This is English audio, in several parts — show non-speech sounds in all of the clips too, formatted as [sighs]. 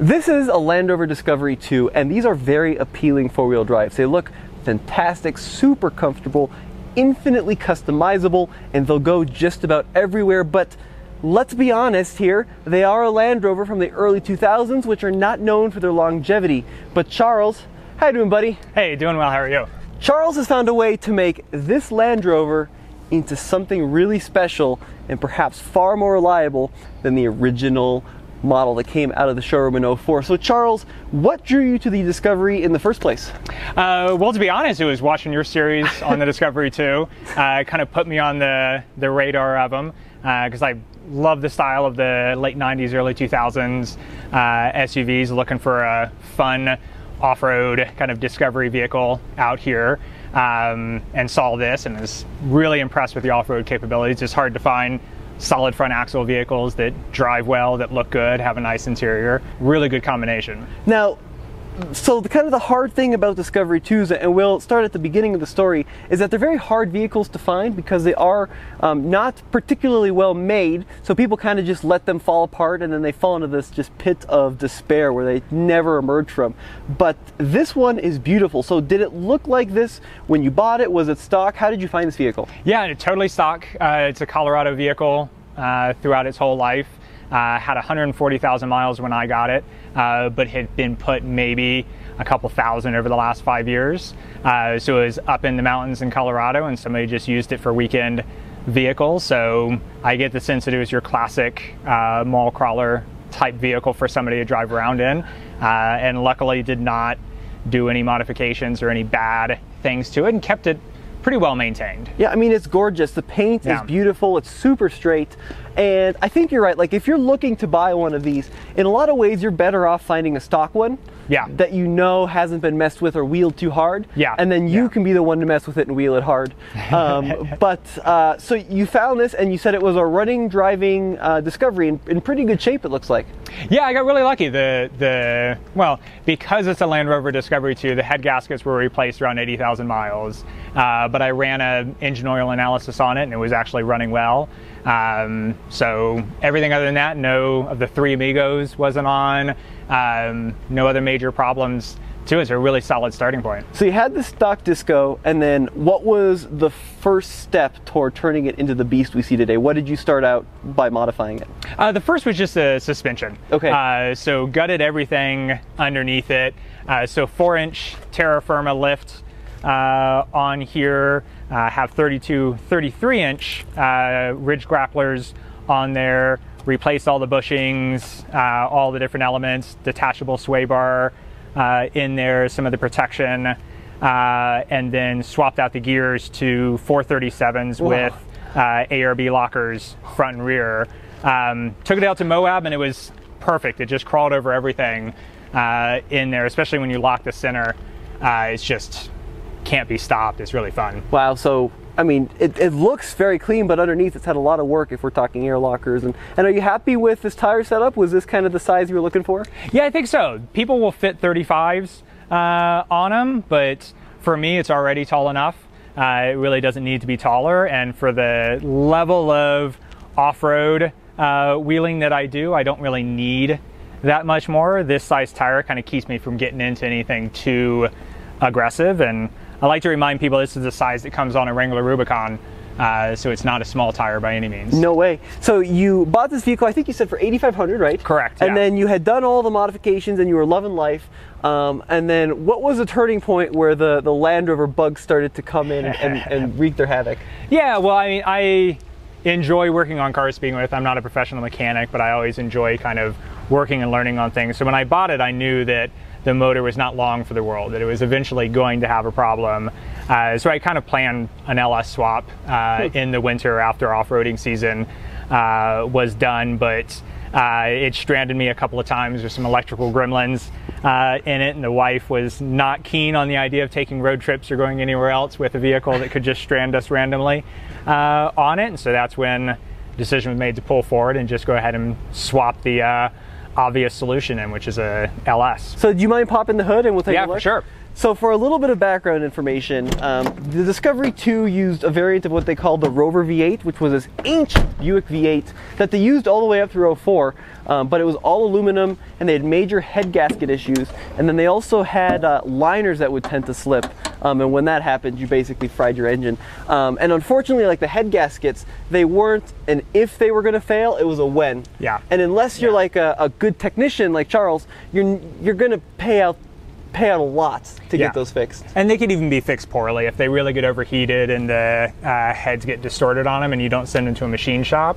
This is a Land Rover Discovery 2, and these are very appealing four-wheel drives. They look fantastic, super comfortable, infinitely customizable, and they'll go just about everywhere, but let's be honest here, they are a Land Rover from the early 2000s, which are not known for their longevity. But Charles, how you doing, buddy? Hey, doing well, how are you? Charles has found a way to make this Land Rover into something really special and perhaps far more reliable than the original model that came out of the showroom in 04. So Charles, what drew you to the Discovery in the first place? Uh, well, to be honest, it was watching your series [laughs] on the Discovery 2. Uh, kind of put me on the, the radar of them because uh, I love the style of the late 90s, early 2000s uh, SUVs, looking for a fun off-road kind of discovery vehicle out here. Um, and saw this and was really impressed with the off-road capabilities. It's hard to find solid front axle vehicles that drive well, that look good, have a nice interior. Really good combination. Now, so the kind of the hard thing about Discovery 2s, and we'll start at the beginning of the story, is that they're very hard vehicles to find because they are um, not particularly well made. So people kind of just let them fall apart, and then they fall into this just pit of despair where they never emerge from. But this one is beautiful. So did it look like this when you bought it? Was it stock? How did you find this vehicle? Yeah, it's totally stock. Uh, it's a Colorado vehicle uh, throughout its whole life. Uh, had 140,000 miles when I got it, uh, but had been put maybe a couple thousand over the last five years. Uh, so it was up in the mountains in Colorado, and somebody just used it for weekend vehicles. So I get the sense that it was your classic uh, mall crawler type vehicle for somebody to drive around in, uh, and luckily did not do any modifications or any bad things to it, and kept it pretty well maintained. Yeah, I mean, it's gorgeous. The paint yeah. is beautiful. It's super straight. And I think you're right. Like, if you're looking to buy one of these, in a lot of ways, you're better off finding a stock one. Yeah. That you know hasn't been messed with or wheeled too hard. Yeah. And then you yeah. can be the one to mess with it and wheel it hard. Um, [laughs] but uh, so you found this and you said it was a running, driving uh, Discovery in, in pretty good shape, it looks like. Yeah, I got really lucky. The, the well, because it's a Land Rover Discovery 2, the head gaskets were replaced around 80,000 miles. Uh, but I ran an engine oil analysis on it and it was actually running well. Um, so everything other than that, no of the three Amigos wasn't on. Um, no other major problems to it. It's a really solid starting point. So you had the stock disco, and then what was the first step toward turning it into the beast we see today? What did you start out by modifying it? Uh, the first was just a suspension. Okay. Uh, so gutted everything underneath it. Uh, so four inch Terrafirma lift uh, on here. Uh, have 32, 33 inch uh, ridge grapplers on there. replace all the bushings, uh, all the different elements, detachable sway bar uh, in there, some of the protection, uh, and then swapped out the gears to 437s wow. with ARB lockers front and rear. Um, took it out to Moab and it was perfect. It just crawled over everything in there, especially when you lock the center. it's just can't be stopped. It's really fun. Wow. So, I mean, it, it, looks very clean, but underneath it's had a lot of work if we're talking air lockers. And, and are you happy with this tire setup? Was this kind of the size you were looking for? Yeah, I think so. People will fit 35s uh, on them, but for me, it's already tall enough. Uh, it really doesn't need to be taller. And for the level of off road uh, wheeling that I do, I don't really need that much more. This size tire kind of keeps me from getting into anything too aggressive. And I like to remind people this is the size that comes on a Wrangler Rubicon. Uh, so it's not a small tire by any means. No way. So you bought this vehicle, I think you said for 8500 right? Correct. And yeah. then you had done all the modifications and you were loving life. Um, and then what was the turning point where the, the Land Rover bugs started to come in and, and [laughs] wreak their havoc? Yeah, well, I mean, I enjoy working on cars begin with. I'm not a professional mechanic, but I always enjoy kind of working and learning on things. So when I bought it, I knew that the motor was not long for the world, that it was eventually going to have a problem. Uh, so I kind of planned an LS swap uh, in the winter after off-roading season uh, was done, but uh, it stranded me a couple of times with some electrical gremlins uh, in it, and the wife was not keen on the idea of taking road trips or going anywhere else with a vehicle that could just strand us randomly uh, on it. And so that's when the decision was made to pull forward and just go ahead and swap the obvious solution in, which is a LS. So do you mind popping the hood and we'll take Yeah, a look? for sure. So for a little bit of background information, um, the Discovery 2 used a variant of what they called the Rover V8, which was this ancient Buick V8 that they used all the way up through 04, um, but it was all aluminum and they had major head gasket issues. And then they also had uh, liners that would tend to slip. Um, and when that happened, you basically fried your engine. Um, and unfortunately, like the head gaskets, they weren't and if they were going to fail, it was a when. Yeah. And unless you're Yeah. like a, a good technician like Charles, you're you're going to pay out pay out a lot to Yeah. get those fixed. And they could even be fixed poorly if they really get overheated and the uh, heads get distorted on them, and you don't send them to a machine shop.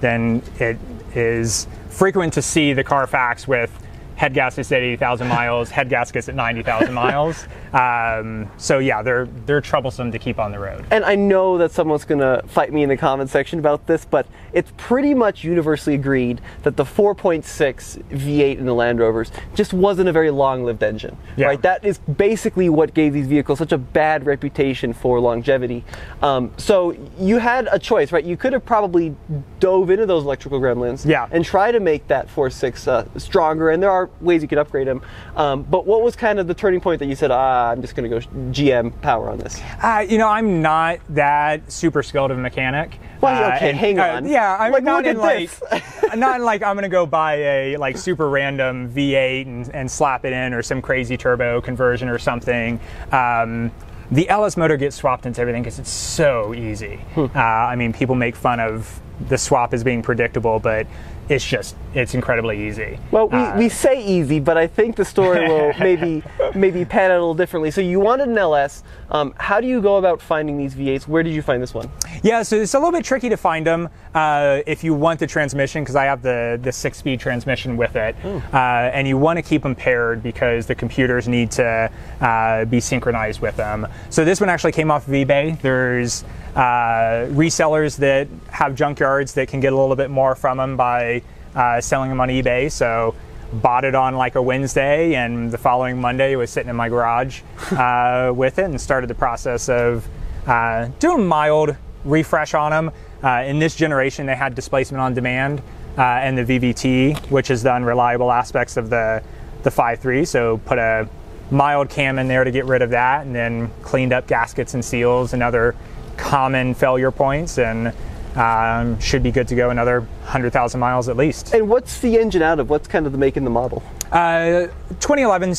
Then it is frequent to see the Carfax with head gaskets at 80,000 miles, head gaskets at 90,000 miles. Um, so yeah, they're they're troublesome to keep on the road. And I know that someone's going to fight me in the comment section about this, but it's pretty much universally agreed that the 4.6 V8 in the Land Rovers just wasn't a very long-lived engine. Yeah. Right? That is basically what gave these vehicles such a bad reputation for longevity. Um, so you had a choice, right? You could have probably dove into those electrical gremlins Yeah. and try to make that 4.6 uh, stronger, and there are ways you could upgrade them. Um, but what was kind of the turning point that you said, ah, I'm just going to go GM power on this? Uh, you know, I'm not that super skilled of a mechanic. Well, Uh, okay, and, hang uh, on. yeah, I'm Like, not in like, [laughs] not in like I'm gonna go buy a like super random V8 and, and slap it in or some crazy turbo conversion or something. Um, the LS motor gets swapped into everything because it's so easy. Hmm. Uh, I mean, people make fun of the swap as being predictable, but it's just it's incredibly easy. Well, we, Uh, we say easy, but I think the story will [laughs] maybe maybe pan out a little differently. So you wanted an LS. Um, how do you go about finding these V8s? Where did you find this one? Yeah, so it's a little bit tricky to find them uh, if you want the transmission because I have the the six speed transmission with it, uh, and you want to keep them paired because the computers need to uh, be synchronized with them. So this one actually came off of eBay. There's uh, resellers that have junkyards that can get a little bit more from them by uh, selling them on eBay. So bought it on like a Wednesday, and the following Monday was sitting in my garage [laughs] uh, with it, and started the process of uh, doing mild refresh on them. Uh, in this generation, they had displacement on demand uh, and the VVT, which is the unreliable aspects of the the 5.3. So put a mild cam in there to get rid of that, and then cleaned up gaskets and seals and other common failure points, and um, should be good to go another 100,000 miles at least. And what's the engine out of? What's kind of the make and the model? Uh, 2011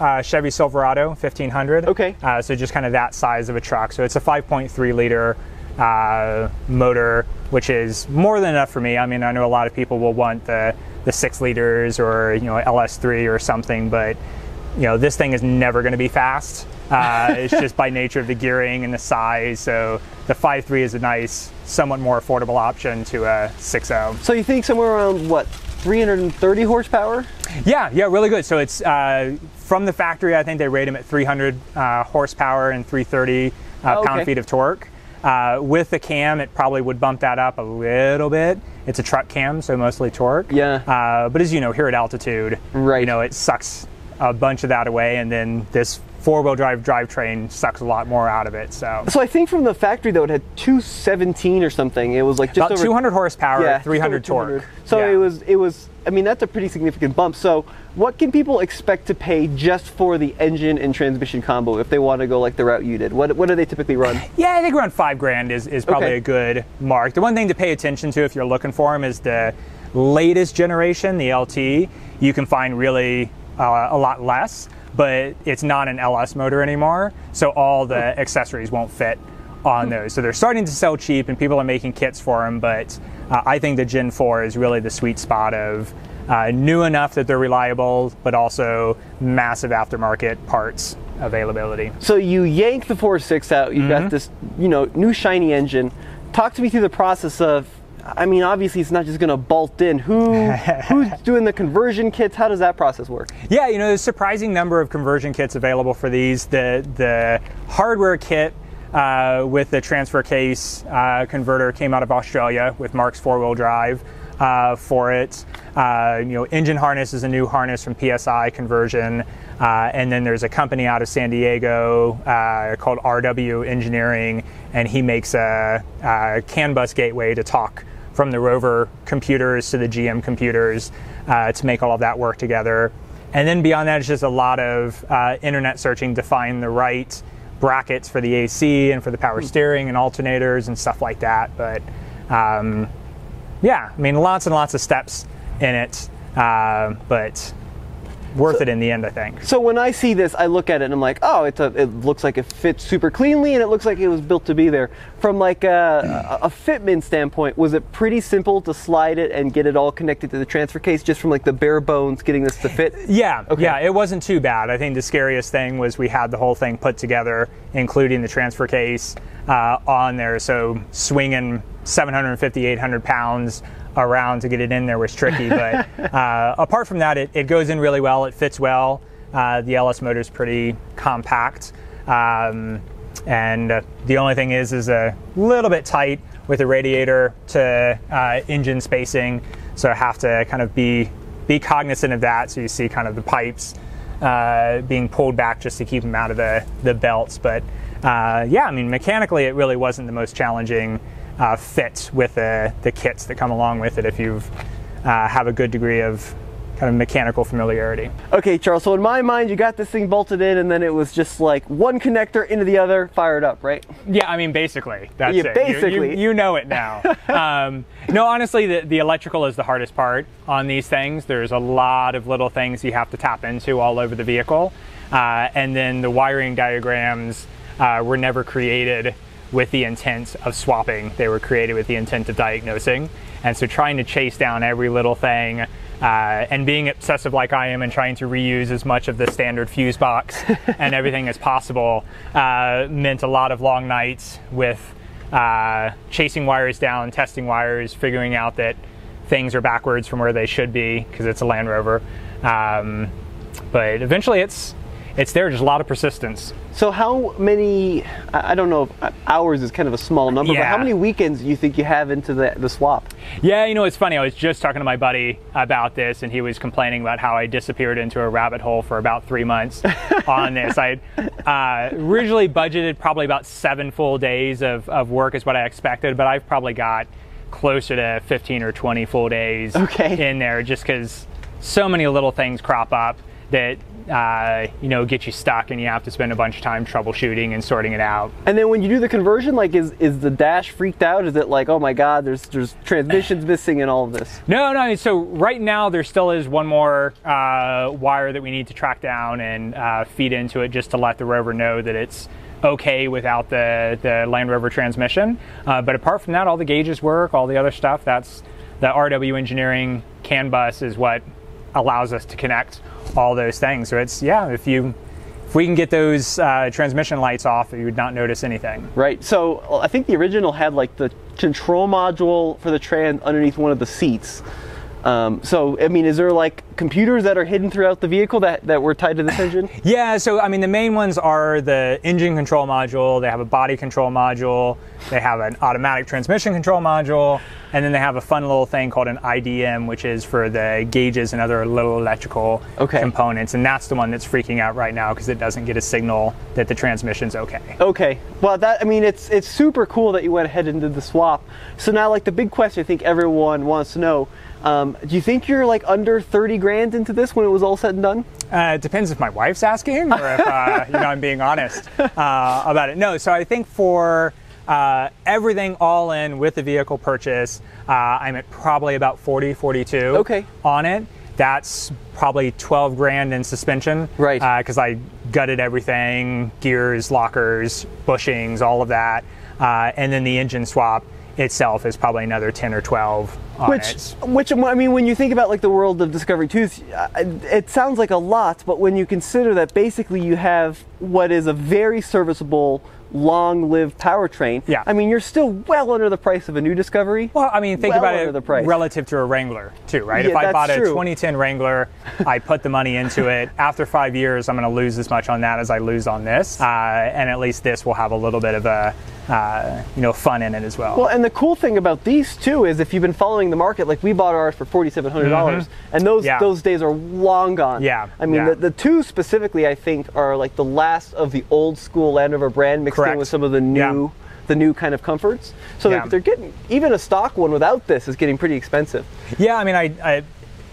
uh, Chevy Silverado 1500. Okay. Uh, so just kind of that size of a truck. So it's a 5.3 liter uh, motor, which is more than enough for me. I mean, I know a lot of people will want the the six liters or you know LS3 or something, but you know this thing is never going to be fast. Uh, it's just by nature of the gearing and the size. So the 5.3 is a nice, somewhat more affordable option to a 6.0. So you think somewhere around what 330 horsepower? Yeah, yeah, really good. So it's uh, from the factory. I think they rate them at 300 uh, horsepower and 330 uh, Oh, okay. pound feet of torque. Uh, with the cam, it probably would bump that up a little bit. It's a truck cam, so mostly torque. Yeah. Uh, but as you know, here at altitude, Right. you know, it sucks a bunch of that away, and then this four-wheel drive drivetrain sucks a lot more out of it. So So I think from the factory though, it had 217 or something. It was like just about over 200 horsepower, yeah, 300 over 200. torque. So Yeah. it was it was. I mean, that's a pretty significant bump. So what can people expect to pay just for the engine and transmission combo if they want to go like the route you did? What what do they typically run? Yeah, I think around five grand is, is probably Okay. a good mark. The one thing to pay attention to if you're looking for them is the latest generation, the LT. You can find really uh, a lot less, but it's not an LS motor anymore, so all the accessories won't fit on those. So they're starting to sell cheap, and people are making kits for them. But uh, I think the Gen 4 is really the sweet spot of uh, new enough that they're reliable, but also massive aftermarket parts availability. So you yank the 4.6 out. You've Mm-hmm. got this, you know, new shiny engine. Talk to me through the process of. I mean, obviously, it's not just going to bolt in. Who [laughs] who's doing the conversion kits? How does that process work? Yeah, you know, there's a surprising number of conversion kits available for these. The the hardware kit uh, with the transfer case uh, converter came out of Australia with Marks four-wheel drive uh, for it. Uh, you know, engine harness is a new harness from PSI conversion, uh, and then there's a company out of San Diego uh, called RW Engineering, and he makes a, a CAN bus gateway to talk from the Rover computers to the GM computers uh, to make all of that work together. And then beyond that, it's just a lot of uh, internet searching to find the right brackets for the AC and for the power steering and alternators and stuff like that. But um, yeah, I mean, lots and lots of steps in it, uh, but worth So- it in the end, I think. So when I see this, I look at it and I'm like, oh, it's a, it looks like it fits super cleanly and it looks like it was built to be there. From like a, a, a fitment standpoint, was it pretty simple to slide it and get it all connected to the transfer case just from like the bare bones getting this to fit? Yeah, Okay. yeah, it wasn't too bad. I think the scariest thing was we had the whole thing put together, including the transfer case uh, on there. So swinging 750, 800 pounds around to get it in there was tricky. But [laughs] uh, apart from that, it, it goes in really well. It fits well. Uh, the LS motor is pretty compact. Um, and uh, the only thing is, is a little bit tight with the radiator to uh, engine spacing. So I have to kind of be be cognizant of that. So you see kind of the pipes uh, being pulled back just to keep them out of the, the belts. But uh, yeah, I mean, mechanically, it really wasn't the most challenging uh, fit with the, the kits that come along with it if you uh, have a good degree of kind of mechanical familiarity. Okay, Charles, so in my mind, you got this thing bolted in and then it was just like one connector into the other, fired up, right? Yeah, I mean, basically, that's Yeah, it. You- You, basically. you know it now. [laughs] um, no, honestly, the, the electrical is the hardest part on these things. There's a lot of little things you have to tap into all over the vehicle. Uh, and then the wiring diagrams uh, were never created with the intent of swapping, they were created with the intent of diagnosing. And so trying to chase down every little thing. Uh, and being obsessive like I am and trying to reuse as much of the standard fuse box [laughs] and everything as possible uh, meant a lot of long nights with uh, chasing wires down, testing wires, figuring out that things are backwards from where they should be because it's a Land Rover. Um, but eventually, it's it's there. Just a lot of persistence. So how many, I don't know if hours is kind of a small number, but how many weekends do you think you have into the, the swap? Yeah, you know, it's funny. I was just talking to my buddy about this, and he was complaining about how I disappeared into a rabbit hole for about three months [laughs] on this. I uh, originally budgeted probably about seven full days of, of work, is what I expected, but I've probably got closer to 15 or 20 full days Okay. in there just because so many little things crop up that. Uh, you know, get you stuck, and you have to spend a bunch of time troubleshooting and sorting it out. And then when you do the conversion, like is, is the dash freaked out? Is it like, oh my God, there's there's transmissions missing and all of this? [sighs] No, no. So right now there still is one more uh, wire that we need to track down and uh, feed into it just to let the rover know that it's okay without the the Land Rover transmission. Uh, but apart from that, all the gauges work. All the other stuff. That's the RW Engineering CAN bus is what allows us to connect all those things. So it's yeah. If you if we can get those uh, transmission lights off, you would not notice anything. Right. So I think the original had like the control module for the trans underneath one of the seats. Um, so I mean, is there like computers that are hidden throughout the vehicle that, that were tied to this engine? [sighs] Yeah, so I mean, the main ones are the engine control module, they have a body control module, they have an automatic transmission control module, and then they have a fun little thing called an IDM, which is for the gauges and other little electrical Okay. components. And that's the one that's freaking out right now because it doesn't get a signal that the transmission's okay. Okay. Well, that I mean, it's it's super cool that you went ahead and did the swap. So now, like the big question, I think everyone wants to know: um, Do you think you're like under thirty grand into this when it was all said and done? Uh, it depends if my wife's asking or if uh, you know I'm being honest uh, about it. No, so I think for uh, everything all in with the vehicle purchase, uh, I'm at probably about 40, 42 Okay. on it. That's probably 12 grand in suspension. Right. Because I gutted everything gears, lockers, bushings, all of that. Uh, and then the engine swap itself is probably another 10 or 12 on Which, it. which I mean, when you think about like the world of Discovery 2s, uh, it sounds like a lot, but when you consider that basically you have what is a very serviceable, long-lived powertrain, Yeah. I mean, you're still well under the price of a new Discovery. Well, I mean, think well about it the price. relative to a Wrangler, too, right? Yeah, if I bought a true. 2010 Wrangler, I [laughs] put the money into it. After five years, I'm going to lose as much on that as I lose on this, uh, and at least this will have a little bit of a, uh, you know, fun in it as well. Well, and the cool thing about these too is if you've been following the market, like we bought ours for forty-seven hundred dollars, and those Mm-hmm. Yeah. those days are long gone. Yeah, I mean yeah. the, the two specifically, I think, are like the last of the old school Land Rover brand mixed in with some of the new Yeah. the new kind of comforts. So Yeah. they're, they're getting even a stock one without this is getting pretty expensive. Yeah, I mean, I, I,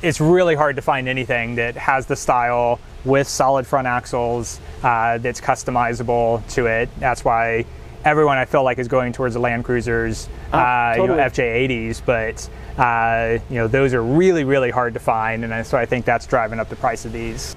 it's really hard to find anything that has the style with solid front axles uh, that's customizable to it. That's why everyone I feel like is going towards the Land Cruisers, Ah, uh, you know. FJ80s, but uh, you know, those are really, really hard to find, and so I think that's driving up the price of these.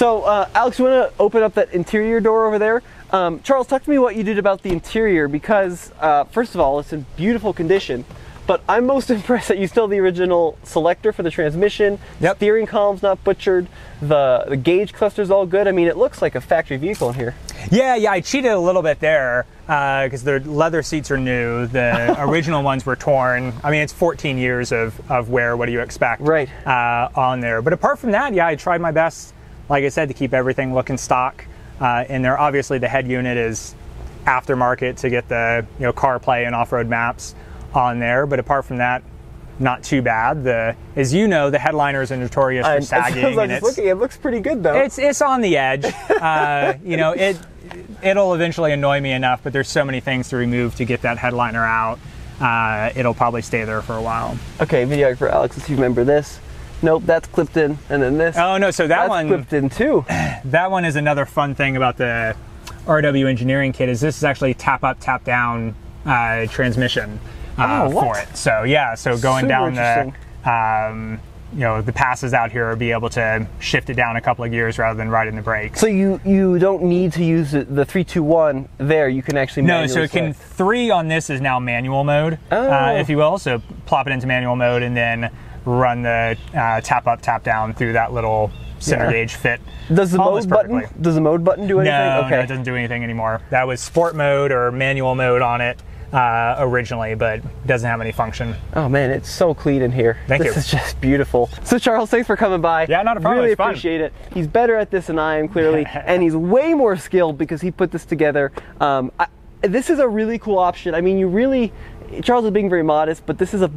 So, uh, Alex, you want to open up that interior door over there? Um, Charles, talk to me what you did about the interior because, uh, first of all, it's in beautiful condition. But I'm most [laughs] impressed that you still have the original selector for the transmission. Yep. Steering column's not butchered. The the gauge cluster's all good. I mean, it looks like a factory vehicle in here. Yeah, yeah, I cheated a little bit there because the leather seats are new. The [laughs] original ones were torn. I mean, it's 14 years of, of wear. What do you expect? Right. Uh, on there. But apart from that, yeah, I tried my best, like I said, to keep everything looking stock uh, in there. Obviously, the head unit is aftermarket to get the you know CarPlay and off-road maps on there. But apart from that, not too bad. The as you know, the headliners are notorious for sagging, [laughs] I was looking. It looks pretty good though. it's it's on the edge. [laughs] Uh, you know, it it'll eventually annoy me enough, but there's so many things to remove to get that headliner out. Uh, it'll probably stay there for a while. okay, videographer Alex, let's if you remember this. Nope, that's clipped in, and then this. Oh no, so that that's one clipped in too. [clears throat] that one is another fun thing about the RW engineering kit is this is actually tap up tap down uh, transmission uh, Oh, for it. So yeah, so going Super down the um, you know the passes out here, be able to shift it down a couple of gears rather than riding the brakes. So you you don't need to use the, the three two one there. You can actually No, so it can three on this is now manual mode, Oh. uh, if you will. So plop it into manual mode and then run the uh, tap up, tap down through that little center Yeah. gauge fit. Does the mode button? Does the mode button do anything? No, okay. no, it doesn't do anything anymore. That was sport mode or manual mode on it uh, originally, but doesn't have any function. Oh man, it's so clean in here. Thank this you. is just beautiful. So Charles, thanks for coming by. Yeah, not a problem. Really appreciate it. He's better at this than I am clearly, [laughs] and he's way more skilled because he put this together. Um, I, this is a really cool option. I mean, you really, Charles is being very modest, but this is a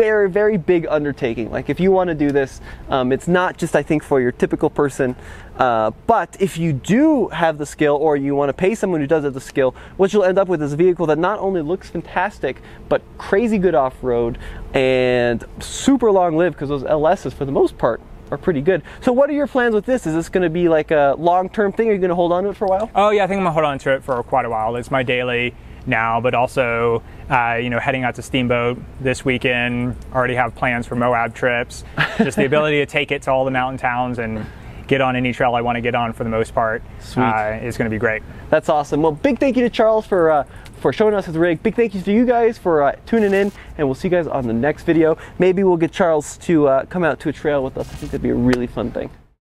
very, very big undertaking. Like if you want to do this, um, it's not just I think for your typical person. Uh, but if you do have the skill, or you want to pay someone who does have the skill, what you'll end up with is a vehicle that not only looks fantastic, but crazy good off-road and super long lived because those LSs for the most part are pretty good. So what are your plans with this? Is this going to be like a long-term thing? Are you going to hold on to it for a while? Oh yeah, I think I'm gonna hold on to it for quite a while. It's my daily now, but also uh, you know heading out to Steamboat this weekend. Already have plans for Moab trips. [laughs] Just the ability to take it to all the mountain towns and get on any trail I want to get on for the most part Uh, is going to be great. That's awesome. Well, big thank you to Charles for uh, for showing us his rig. Big thank you to you guys for uh, tuning in, and we'll see you guys on the next video. Maybe we'll get Charles to uh, come out to a trail with us. I think that'd be a really fun thing.